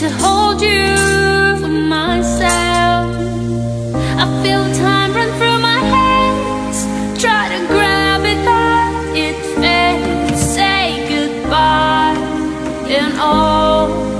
to hold you for myself. I feel time run through my hands, try to grab it, but it fades. Say goodbye and all.